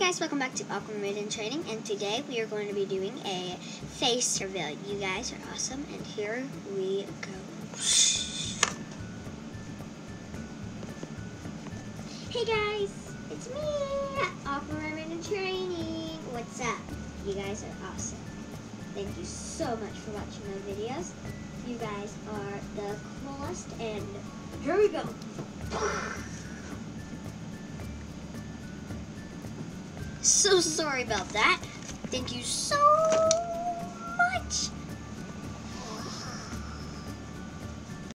guys, welcome back to Aqua mermaid in Training, and today we are going to be doing a face reveal. You guys are awesome, and here we go. Hey guys, it's me, Aqua mermaid in Training. What's up? You guys are awesome. Thank you so much for watching my videos. You guys are the coolest, and here we go. So sorry about that. Thank you so.